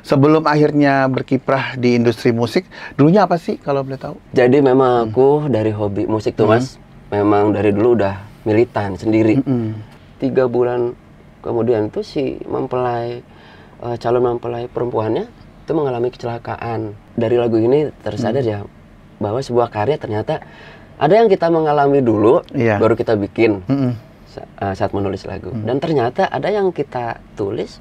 Sebelum akhirnya berkiprah di industri musik, dulunya apa sih kalau boleh tahu? Jadi memang aku dari hobi musik tuh Hmm. mas, memang dari dulu udah militan sendiri. Mm-mm. Tiga bulan kemudian tuh si mempelai eh, calon mempelai perempuannya itu mengalami kecelakaan. Dari lagu ini tersadar Hmm. ya bahwa sebuah karya ternyata ada yang kita mengalami dulu, Iya. baru kita bikin Mm-mm. sa- eh, saat menulis lagu. Hmm. Dan ternyata ada yang kita tulis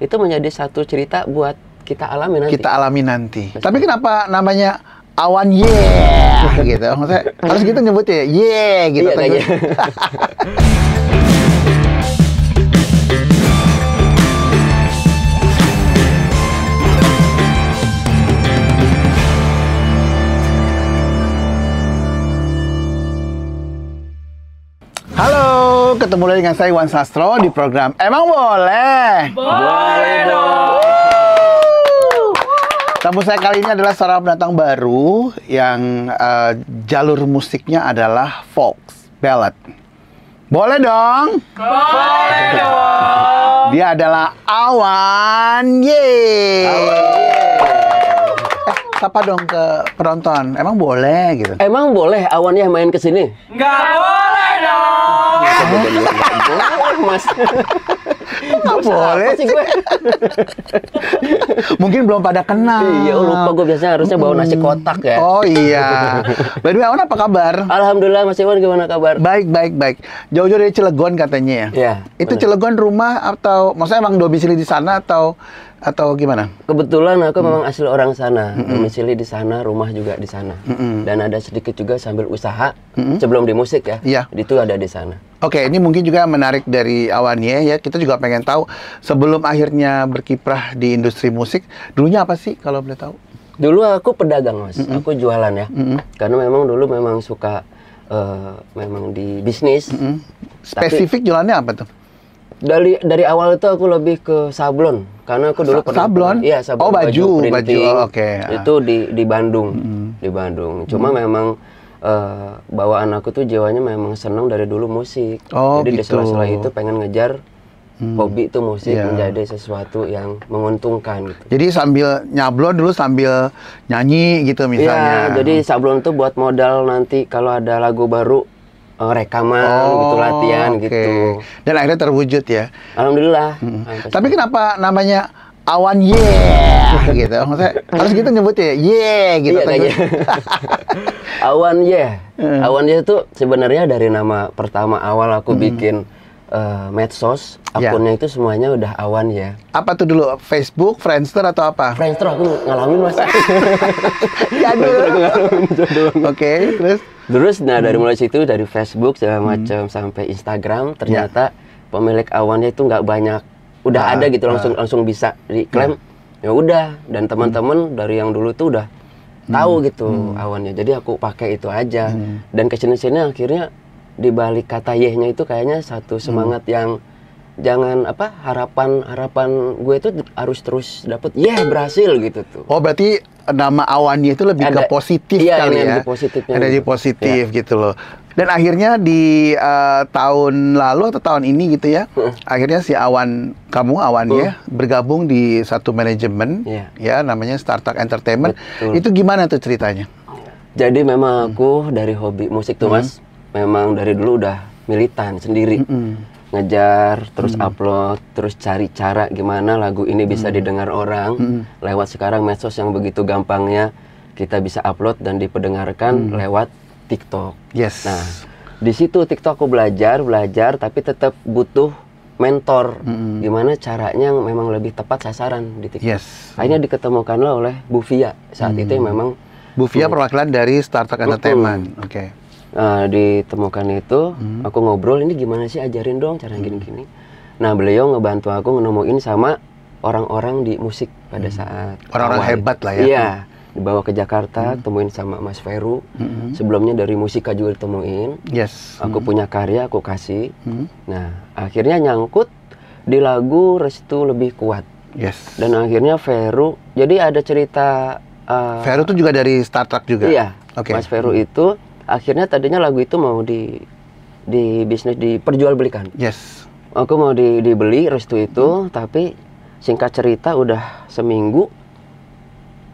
itu menjadi satu cerita buat kita alami nanti. Kita alami nanti. Tapi kenapa namanya awan yeah gitu? Maksudnya harus gitu nyebutnya yeah gitu. Iya, ketemu lagi dengan saya Iwan Sastro di program Emang Boleh. Boleh dong. Tamu saya kali ini adalah seorang pendatang baru yang eh, jalur musiknya adalah folk ballad. Boleh dong? Boleh dong. Dia adalah Awan Ye. Eh, sapa dong ke penonton. Emang boleh gitu? Emang boleh awannya main ke sini? Nggak boleh Boleh, Mas. Boleh sih gue? Mungkin belum pada kenal. Iya, lupa gue biasanya harusnya bawa nasi kotak ya. Oh iya. By the way, Awan apa kabar? Alhamdulillah Mas Iwan gimana kabar? Baik, baik, baik. Jauh-jauh dari Cilegon katanya ya? Iya. Itu benar. Cilegon rumah atau maksudnya emang domisili di sana atau atau gimana? Kebetulan aku Hmm. memang asli orang sana, domisili di sana, rumah juga di sana. Mm-mm. Dan ada sedikit juga sambil usaha sebelum di musik ya. Iya. Itu ada di sana. Oke, ini mungkin juga menarik dari awannya ya. Kita juga pengen tahu sebelum akhirnya berkiprah di industri musik, dulunya apa sih kalau boleh tahu? Dulu aku pedagang mas, aku jualan ya. Mm-mm. Karena memang dulu memang suka eh, memang di bisnis. Mm. Spesifik jualannya apa tuh? Dari dari awal itu aku lebih ke sablon karena aku dulu Sa- sablon? Iya, sablon Oh, baju, printing. baju. Oh, oke. Itu di di Bandung. Di Bandung. Cuma memang eh, bawaan aku tuh jiwanya memang senang dari dulu musik. Oh, Jadi di gitu. sela-sela itu pengen ngejar hobi itu musik Iya. menjadi sesuatu yang menguntungkan gitu. Jadi sambil nyablon dulu sambil nyanyi gitu misalnya. Iya, jadi sablon tuh buat modal nanti kalau ada lagu baru eh, rekaman gitu latihan Oh, oke. gitu. Dan akhirnya terwujud ya. Alhamdulillah. Sampai Tapi kenapa namanya awan yeah gitu? Maksudnya harus gitu nyebutnya yeah gitu. Iya atau kayaknya. gimana? Awan ya. Awan ya itu sebenarnya dari nama pertama awal aku bikin eh, medsos, Ya. akunnya itu semuanya udah Awan ya. Apa tuh dulu? Facebook, Friendster atau apa? Friendster aku ngalamin mas. Jadul. Oke, terus Terus nah dari Hmm. mulai situ dari Facebook segala macam sampai Instagram ternyata pemilik awannya itu nggak banyak. Udah Ya. Ah, ada gitu langsung langsung bisa diklaim. Ya udah dan teman-teman dari yang dulu tuh udah Hmm. tahu gitu awannya. Jadi aku pakai itu aja. Dan ke sini-sini akhirnya di balik kata yehnya itu kayaknya satu Hmm. semangat yang jangan apa harapan harapan gue itu harus terus dapet yeh berhasil gitu tuh. Oh berarti nama awannya itu lebih ke Ada- positif iya, kali ya? positifnya. Energi positif gitu loh. Dan akhirnya di eh, tahun lalu atau tahun ini gitu ya, akhirnya si awan kamu awannya bergabung di satu manajemen, Iya. ya namanya Startup Entertainment. Betul. Itu gimana tuh ceritanya? Jadi memang aku dari hobi musik tuh mas, memang dari dulu udah militan sendiri, ngejar, terus upload, terus cari cara gimana lagu ini bisa didengar orang lewat sekarang medsos yang begitu gampangnya kita bisa upload dan diperdengarkan lewat TikTok. Yes. Nah, di situ TikTok aku belajar, belajar, tapi tetap butuh mentor. Gimana caranya yang memang lebih tepat sasaran di TikTok. Yes. Akhirnya diketemukanlah oleh Bu Via saat itu yang memang Bu Via perwakilan dari Startup Entertainment. Oke. Nah, ditemukan itu, Hmm. aku ngobrol ini gimana sih ajarin dong cara gini-gini. Nah, beliau ngebantu aku nemuin sama orang-orang di musik pada saat Hmm. Orang-orang awal hebat lah ya. Hmm. Iya, dibawa ke Jakarta, temuin sama Mas Feru. Sebelumnya dari musika juga ditemuin. Yes. Aku punya karya, aku kasih. Hmm. Nah, akhirnya nyangkut di lagu Restu Lebih Kuat. Yes. Dan akhirnya Feru, jadi ada cerita uh, Vero tuh juga dari Startup juga. Iya. Oke. Mas Vero itu akhirnya tadinya lagu itu mau di di bisnis diperjualbelikan. Yes. Aku mau di, dibeli restu itu, Hmm. tapi singkat cerita udah seminggu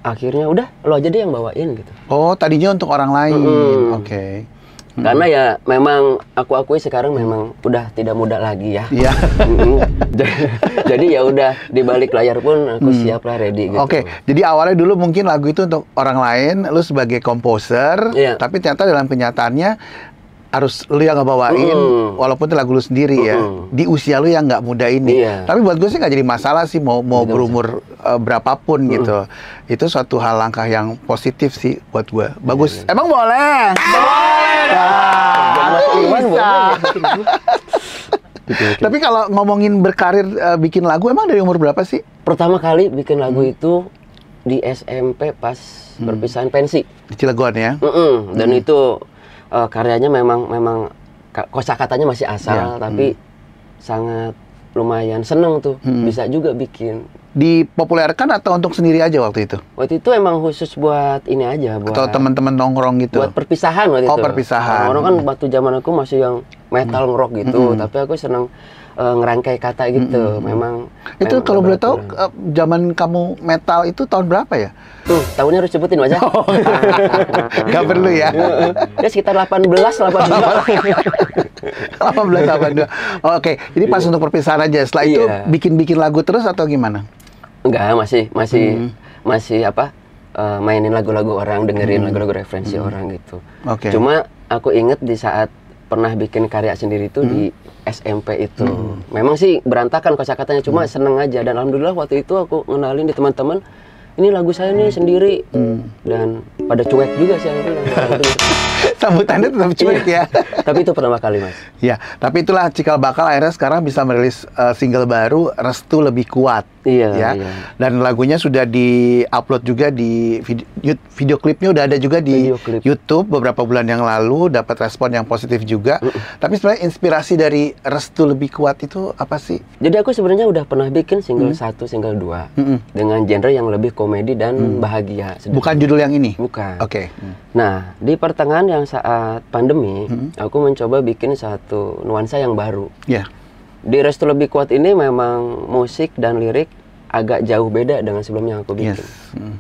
akhirnya udah lo aja deh yang bawain gitu Oh, tadinya untuk orang lain. Mm-mm. Oke. Karena ya memang aku akui sekarang memang udah tidak muda lagi ya Iya. Jadi- ya udah di balik layar pun aku siap lah ready gitu Hmm. Oke, jadi awalnya dulu mungkin lagu itu untuk orang lain, lu sebagai komposer, Iya. tapi ternyata dalam kenyataannya harus lu yang ngebawain, Mm. walaupun itu lagu lu sendiri ya, di usia lu yang nggak muda ini. Iya. Tapi buat gue sih nggak jadi masalah sih mau mau Tidak berumur uh, berapapun gitu. Itu suatu hal langkah yang positif sih buat gue. Bagus. Iya, Emang boleh? Jangan Mas Iwan bisa. boleh. Tapi kalau ngomongin berkarir uh, bikin lagu, emang dari umur berapa sih? pertama kali bikin lagu itu di SMP pas perpisahan pensi Di Cilegon ya? Mm-mm. dan Hmm. itu uh, karyanya memang memang ka- kosakatanya masih asal Iya. tapi sangat lumayan seneng tuh Hmm. bisa juga bikin Dipopulerkan atau untuk sendiri aja waktu itu? waktu itu emang khusus buat ini aja buat Atau teman-teman nongkrong gitu? buat perpisahan waktu Oh, itu perpisahan. orang kan waktu zaman aku masih yang metal ngerock gitu Hmm. tapi aku seneng uh, ngerangkai kata gitu memang Itu memang kalau boleh tahu eh, zaman kamu metal itu tahun berapa ya? tuh tahunnya harus sebutin aja Gak perlu ya. ya sekitar 18 18 18 82. Oh, Oke, jadi pas untuk perpisahan aja. Setelah itu Iya. bikin-bikin lagu terus atau gimana? Enggak, masih masih Hmm. masih apa? eh, mainin lagu-lagu orang, dengerin lagu-lagu referensi orang gitu. Hmm. Oke. Cuma aku inget di saat pernah bikin karya sendiri itu di Hmm. SMP itu. Memang sih berantakan kosakatanya, cuma Hmm. seneng aja dan alhamdulillah waktu itu aku ngenalin di teman-teman ini lagu saya nih sendiri Hmm. dan pada cuek juga sih denger. Sambutannya tetap cuek ya. Tapi itu pertama kali mas. Ya, tapi itulah Cikal Bakal akhirnya sekarang bisa merilis eh, single baru Restu Lebih Kuat. Iya, ya. iya. Dan lagunya sudah di-upload juga di video, video klipnya udah ada juga di. YouTube beberapa bulan yang lalu dapat respon yang positif juga. Tapi sebenarnya inspirasi dari Restu Lebih Kuat itu apa sih? Jadi aku sebenarnya udah pernah bikin single satu, single dua Mm-mm. dengan genre yang lebih komedi dan bahagia. sedikit. Bukan judul yang ini. Bukan. Oke. Nah, di pertengahan yang saat pandemi, aku mencoba bikin satu nuansa yang baru. Ya. Di Restu Lebih Kuat ini memang musik dan lirik agak jauh beda dengan sebelumnya yang aku bikin. Yes. Mm.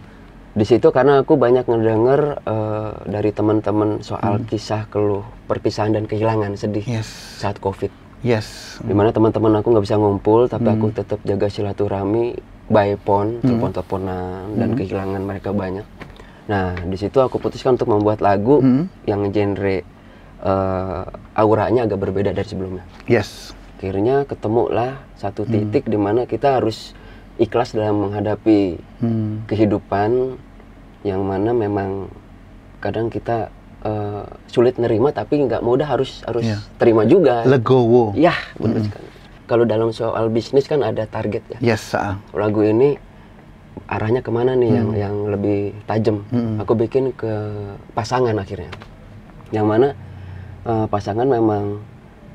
Di situ karena aku banyak ngedenger eh, dari teman-teman soal kisah keluh perpisahan dan kehilangan sedih Yes. saat COVID. Yes. Di mana teman-teman aku nggak bisa ngumpul, tapi aku tetap jaga silaturahmi by phone, telepon-teleponan dan kehilangan mereka banyak. Nah, di situ aku putuskan untuk membuat lagu Hmm. yang genre eh, auranya agak berbeda dari sebelumnya. Yes. Akhirnya ketemulah satu titik di mana kita harus ikhlas dalam menghadapi Hmm. kehidupan yang mana memang kadang kita eh, sulit nerima tapi nggak mudah harus harus Iya. terima juga. Legowo. Ya, benar sekali. Kalau dalam soal bisnis kan ada target ya. Yes. ah. Lagu ini arahnya ke mana nih yang yang lebih tajam? Hmm. Aku bikin ke pasangan akhirnya. Yang mana eh, pasangan memang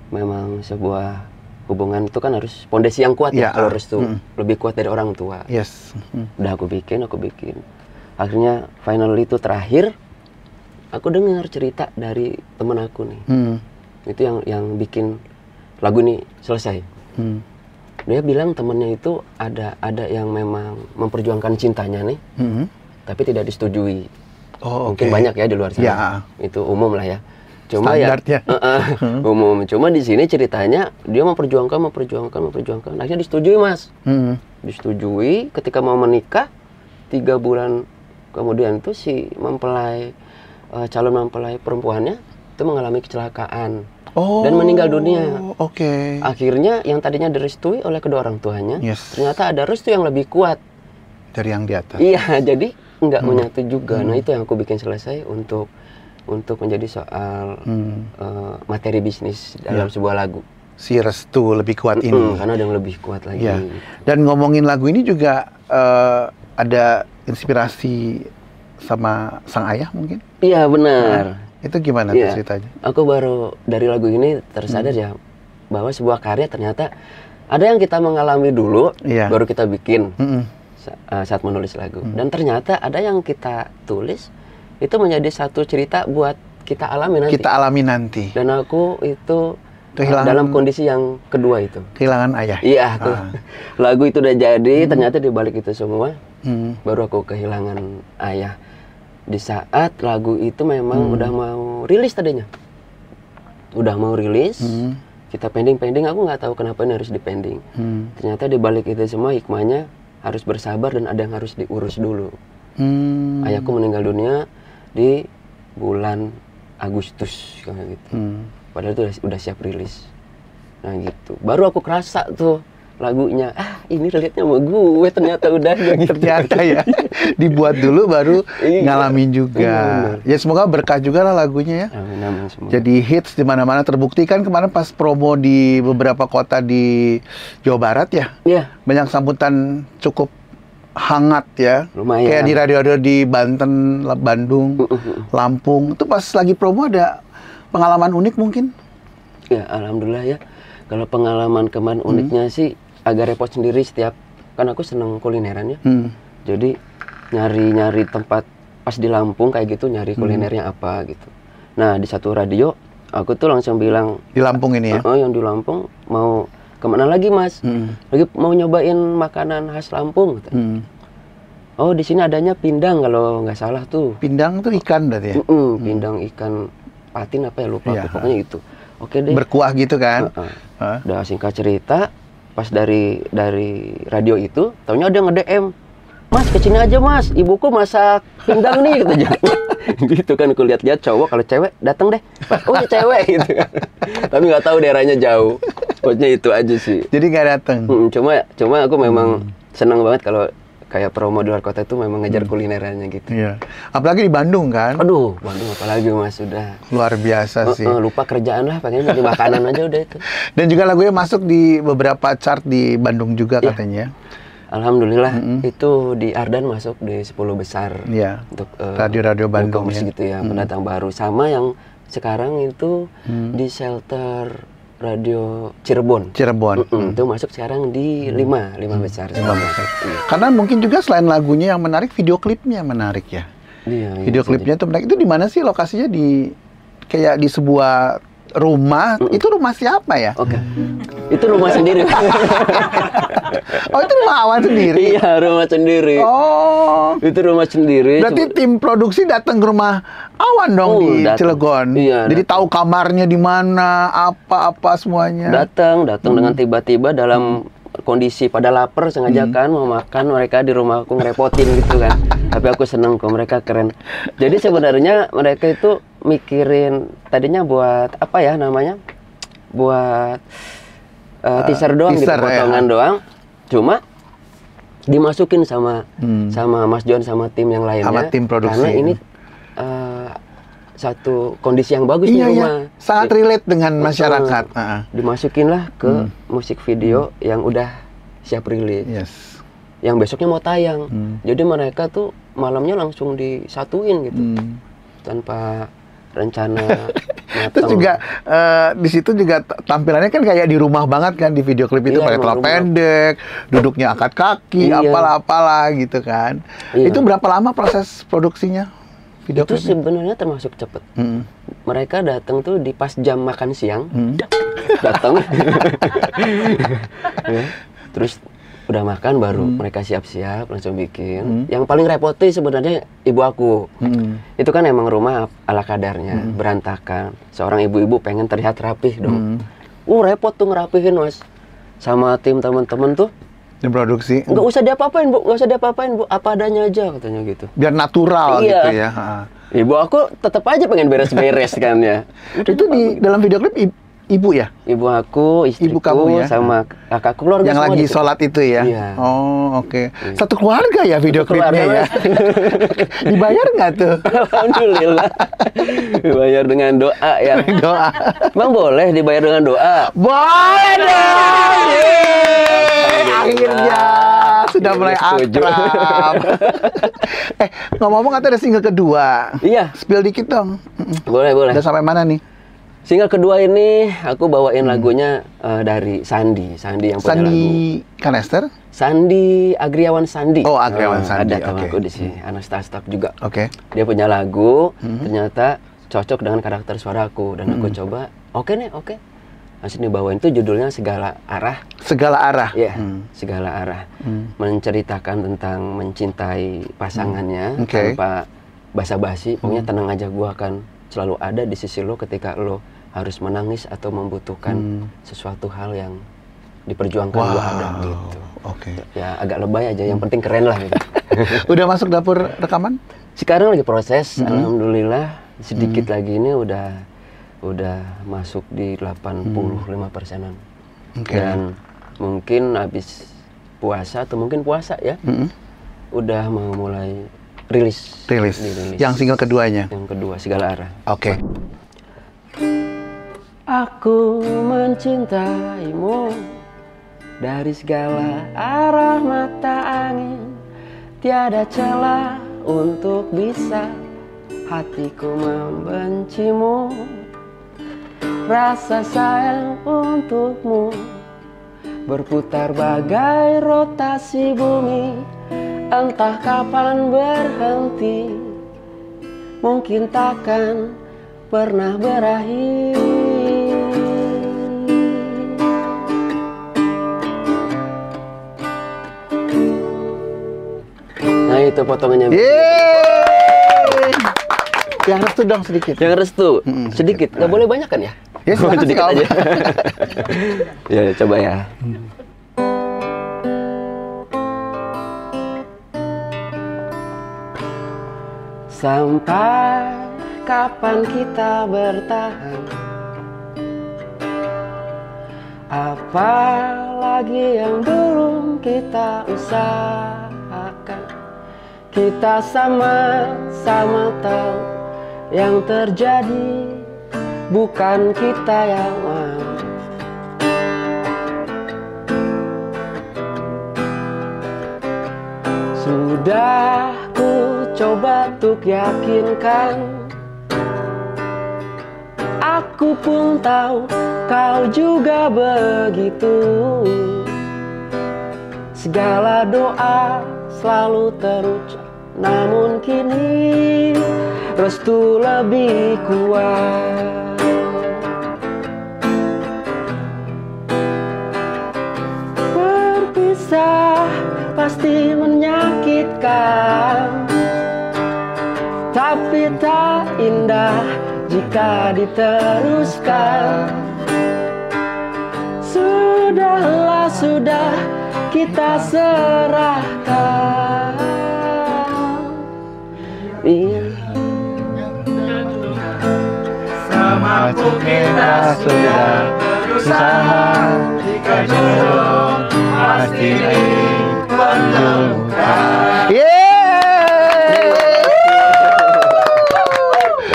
memang sebuah hubungan itu kan harus pondasi yang kuat Ya, ya. Kalau restu Hmm. lebih kuat dari orang tua. Yes. Hmm. Udah aku bikin, aku bikin. Akhirnya final itu terakhir aku dengar cerita dari temen aku nih. Hmm. Itu yang yang bikin lagu ini selesai. Hmm. dia bilang temennya itu ada ada yang memang memperjuangkan cintanya nih Hmm. tapi tidak disetujui Oh, mungkin oke. banyak ya di luar sana Ya. itu umum lah ya cuma Standarnya. ya Eh, eh, umum cuma di sini ceritanya dia memperjuangkan memperjuangkan memperjuangkan akhirnya disetujui mas Hmm. disetujui ketika mau menikah tiga bulan kemudian itu si mempelai eh, calon mempelai perempuannya itu mengalami kecelakaan Oh. Dan meninggal dunia. Oke. akhirnya yang tadinya direstui oleh kedua orang tuanya Yes. ternyata ada restu yang lebih kuat Dari yang di atas. Iya, jadi Hmm. nggak menyatu juga. Nah itu yang aku bikin selesai untuk untuk menjadi soal Hmm. eh, materi bisnis dalam sebuah lagu. Si Restu lebih kuat Mm, ini. karena ada yang lebih kuat lagi. Iya. Dan ngomongin lagu ini juga eh, ada inspirasi sama sang ayah mungkin? Iya benar. Itu gimana tuh Iya. ceritanya? Aku baru dari lagu ini tersadar Hmm. ya bahwa sebuah karya ternyata ada yang kita mengalami dulu, Iya. baru kita bikin sa- eh, saat menulis lagu. Hmm. Dan ternyata ada yang kita tulis itu menjadi satu cerita buat kita alami nanti. Kita alami nanti. Dan aku itu Kehilangan dalam kondisi yang kedua itu. kehilangan ayah. Iya, aku. Ah. Lagu itu udah jadi, ternyata di balik itu semua Hmm. baru aku kehilangan ayah. Di saat lagu itu memang Hmm. udah mau rilis tadinya. Udah mau rilis, Hmm. kita pending-pending, aku nggak tahu kenapa ini harus dipending. Hmm. Ternyata di balik itu semua hikmahnya harus bersabar dan ada yang harus diurus dulu. Hmm. Ayahku meninggal dunia di bulan Agustus kayak gitu. Hmm. Padahal itu udah, udah siap rilis. Nah gitu. Baru aku kerasa tuh lagunya. Ah ini relate-nya sama gue ternyata udah gitu. Ternyata ya dibuat dulu baru Iya. ngalamin Iya, juga. bener. Ya semoga berkah juga lah lagunya ya. Amin amin semua. Jadi hits di mana-mana terbukti kan kemarin pas promo di beberapa kota di Jawa Barat ya. Iya. Banyak sambutan cukup hangat ya. Lumayan. Kayak di radio-radio di Banten, Bandung, Mm-mm. Lampung. Itu pas lagi promo ada pengalaman unik mungkin? Ya alhamdulillah ya. Kalau pengalaman kemarin Hmm. uniknya sih agak repot sendiri setiap kan aku seneng kulineran ya. Hmm. Jadi nyari-nyari tempat pas di Lampung kayak gitu Hmm. nyari kulinernya apa gitu. Nah di satu radio aku tuh langsung bilang, Di Lampung ini ya. oh yang di Lampung mau ke mana lagi mas? Hmm. Lagi mau nyobain makanan khas Lampung. kata. Hmm. Oh di sini adanya pindang kalau nggak salah tuh. Pindang tuh ikan berarti ya. Mm-mm, pindang ikan patin apa ya lupa Iya. aku, pokoknya itu. Oke deh. Berkuah gitu kan. Heeh. Hah? Udah singkat cerita, pas dari dari radio itu, taunya ada nge-DM. Mas, ke sini aja mas, ibuku masak pindang nih, gitu gitu kan aku lihat-lihat cowok, kalau cewek datang deh. Oh, ya cewek gitu kan. Tapi nggak tahu daerahnya jauh. Pokoknya itu aja sih. Jadi nggak datang. Mm, cuma cuma aku memang Hmm. senang banget kalau kayak promo di luar kota itu memang ngejar kulinerannya gitu. Iya. Apalagi di Bandung kan. Aduh, Bandung apalagi mas sudah Luar biasa Eh, sih. eh, lupa kerjaan lah, pengen nyari makanan aja udah itu. Dan juga lagunya masuk di beberapa chart di Bandung juga Iya. katanya. Alhamdulillah itu di Ardan masuk di 10 besar Iya. untuk eh, Radio-radio Bandung e-commerce ya. gitu ya pendatang baru sama yang sekarang itu Hmm. di shelter radio Cirebon. Cirebon. Mm-mm, itu masuk sekarang di lima lima besar. Lima besar. Iya. Karena mungkin juga selain lagunya yang menarik, video klipnya menarik ya. Iya, iya, Video bisa klipnya tuh menarik. Itu di mana sih lokasinya di kayak di sebuah rumah. Itu rumah siapa ya? Oke. Itu rumah sendiri. Oh, itu rumah Awan sendiri. iya, rumah sendiri. Oh. Itu rumah sendiri. Berarti tim produksi datang ke rumah Awan dong Oh, di datang. Cilegon. Iya, Jadi datang. tahu kamarnya di mana, apa-apa semuanya. datang datang Hmm. dengan tiba-tiba dalam kondisi pada lapar sengaja Hmm. kan mau makan mereka di rumah aku ngerepotin gitu kan tapi aku seneng kok mereka keren jadi sebenarnya mereka itu mikirin tadinya buat apa ya namanya buat uh, teaser doang teaser, gitu potongan ya. doang cuma dimasukin sama Hmm. sama Mas John sama tim yang lainnya Sama tim produksi. karena ini uh, satu kondisi yang bagus Iya, di iya. rumah Sangat Di- relate dengan Betul. masyarakat. Ah, ah. dimasukinlah ke Hmm. musik video yang udah siap rilis Yes. yang besoknya mau tayang Hmm. jadi mereka tuh malamnya langsung disatuin gitu Hmm. tanpa rencana Terus juga eh, di situ juga tampilannya kan kayak di rumah banget kan di video klip itu Iya, pakai celana pendek, duduknya angkat kaki, Iya. apalah-apalah gitu kan. Iya. Itu berapa lama proses produksinya video itu sebenarnya termasuk cepet. Hmm. mereka datang tuh di pas jam makan siang. Hmm. datang Ya, terus udah makan baru mereka siap-siap langsung bikin. Hmm. yang paling repot tuh sebenarnya ibu aku. Hmm. itu kan emang rumah ala kadarnya berantakan. Seorang ibu-ibu pengen terlihat rapih dong. Hmm. uh repot tuh ngerapihin mas. Sama tim teman-teman tuh Di produksi nggak usah diapa-apain bu. Nggak usah diapa-apain bu. Apa adanya aja katanya gitu. Biar natural Iya. gitu ya. Ibu aku tetap aja pengen beres-beres kan ya. Itu di dalam video klip ibu ya, ibu aku istriku kamu ya? sama kakakku keluarga yang lagi di situ. sholat itu ya. Iya. Oh oke. Satu keluarga ya video Satu klipnya ya. Dibayar nggak tuh? Alhamdulillah dibayar dengan doa ya Doa. emang boleh dibayar dengan doa Boleh dong. Akhirnya sudah mulai Setuju. akrab. eh ngomong-ngomong ada single kedua. iya Spill dikit dong. Boleh boleh Udah sampai mana nih? Single kedua ini aku bawain lagunya eh, dari Sandi, Sandi yang punya lagu. Sandi Kanester. Sandi Agriawan Sandi. Oh, Agriawan Eh, Sandi, Ada oke. aku di sini, Anastastak juga. Oke. Dia punya lagu, Hmm. ternyata cocok dengan karakter suaraku dan aku coba, oke nih, oke. Asli dibawain itu judulnya segala arah Segala arah. ya Hmm. segala arah Hmm. menceritakan tentang mencintai pasangannya Oke. tanpa basa-basi Hmm. pokoknya tenang aja gua akan selalu ada di sisi lo ketika lo harus menangis atau membutuhkan Hmm. sesuatu hal yang diperjuangkan gua ada Wow. gitu Oke. ya agak lebay aja yang Hmm. penting keren lah gitu Udah masuk dapur rekaman? sekarang lagi proses Hmm. alhamdulillah sedikit lagi ini udah udah masuk di 85 persenan Hmm. Oke. dan mungkin habis puasa atau mungkin puasa ya Mm-mm. udah mau mulai rilis Rilis. Dirilis. Yang single keduanya. yang kedua segala arah Oke. Aku mencintaimu dari segala arah mata angin. Tiada celah untuk bisa hatiku membencimu. Rasa sayang untukmu berputar bagai rotasi bumi. Entah kapan berhenti mungkin takkan pernah berakhir itu potongannya. Yeay! Yang restu dong sedikit. yang restu? Mm-mm, sedikit? Nggak boleh banyak kan ya? Ya, silakan sedikit aja. Ya coba ya. Sampai kapan kita bertahan? Apalagi yang belum kita usahakan Kita sama-sama tahu yang terjadi Bukan kita yang mau. Sudah ku coba untuk yakinkan Aku pun tahu kau juga begitu. Segala doa selalu terucap Namun kini restu lebih kuat. Berpisah pasti menyakitkan. Tapi tak indah jika diteruskan. Sudahlah sudah kita serahkan. Semampu kita sudah berusaha Jika jodoh pasti dipertemukan Yeay!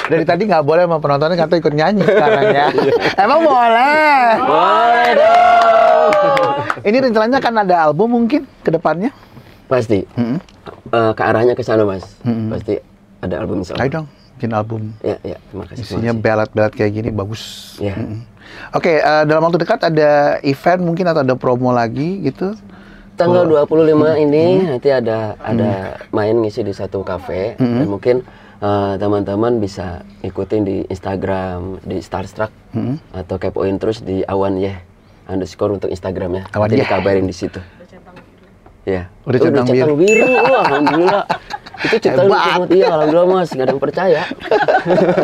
Dari tadi nggak boleh sama penontonnya kata ikut nyanyi sekarang ya. Emang boleh. Boleh dong Ini rencananya kan ada album mungkin ke depannya. Pasti Mm-mm. Eh, ke arahnya ke sana mas Mm-mm. Pasti ada album insya Ayo Allah dong, bikin album. Ya, ya, terima kasih. Isinya ballad-ballad kayak gini bagus. Ya. Mm-mm. Oke, eh, dalam waktu dekat ada event mungkin atau ada promo lagi gitu. Tanggal 25 Hmm. ini nanti ada ada main ngisi di satu kafe Hmm. dan mungkin eh, teman-teman bisa ikutin di Instagram di Starstruck Mm-mm. atau kepoin terus di Awan ya underscore untuk Instagramnya. Awan Nanti Yeh. dikabarin di situ. Ya. Udah centang centang biru. Wah, alhamdulillah. Itu centang Hebat. biru iya, alhamdulillah Mas, nggak ada yang percaya.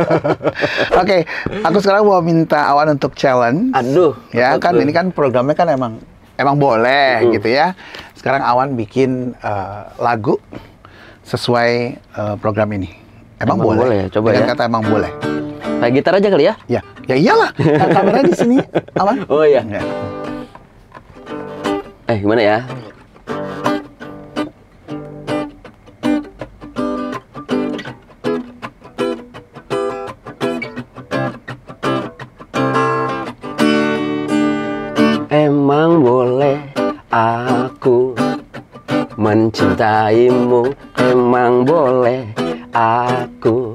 Oke, aku sekarang mau minta Awan untuk challenge. Aduh. Ya apa kan ini kan programnya kan emang emang boleh Mm. gitu ya. Sekarang Awan bikin eh, lagu sesuai eh, program ini. Emang, Emang boleh. boleh ya? Coba Dengan ya. kata emang boleh. Kayak gitar aja kali ya? Ya, ya iyalah. Kan kameranya di sini, Awan. Oh iya. Ya. Eh, gimana ya? Mencintaimu Emang boleh aku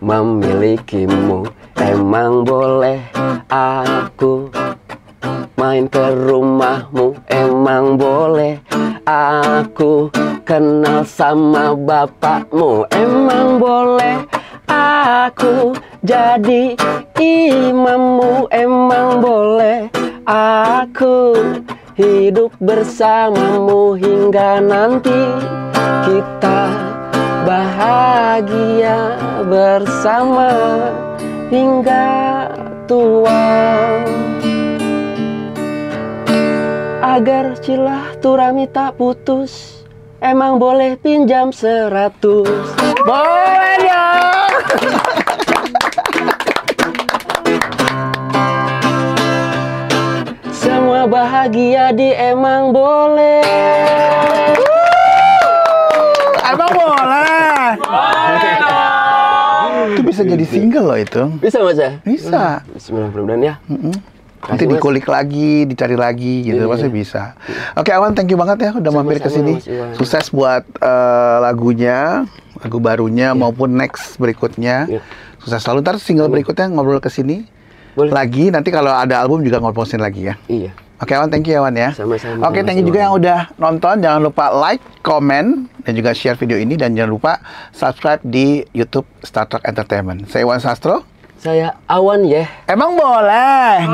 memilikimu Emang boleh aku main ke rumahmu Emang boleh aku kenal sama bapakmu Emang boleh aku jadi imammu emang boleh aku hidup bersamamu hingga nanti kita bahagia bersama hingga tua agar silaturahmi tak putus emang boleh pinjam seratus Boleh dong. Bahagia di emang boleh Emang boleh. Itu bisa jadi single loh itu. bisa mas ya Bisa. Bismillah mudah-mudahan ya Mm-mm. Nanti Kasih, Mas. dikulik lagi, dicari lagi gitu, Iya, pasti iya. bisa. Oke Awan, thank you banget ya udah mampir ke sini. Sukses buat eh, lagunya, lagu barunya maupun next berikutnya. Iya. Sukses selalu. Ntar single berikutnya ngobrol ke sini Boleh. lagi. Nanti kalau ada album juga ngobrolin lagi ya. iya Oke Awan, thank you Awan ya. Sama-sama, Oke, Mas thank you juga yang udah nonton. Jangan lupa like, comment, dan juga share video ini. Dan jangan lupa subscribe di YouTube Star Trek Entertainment. Saya Iwan Sastro. saya awan ya Emang boleh?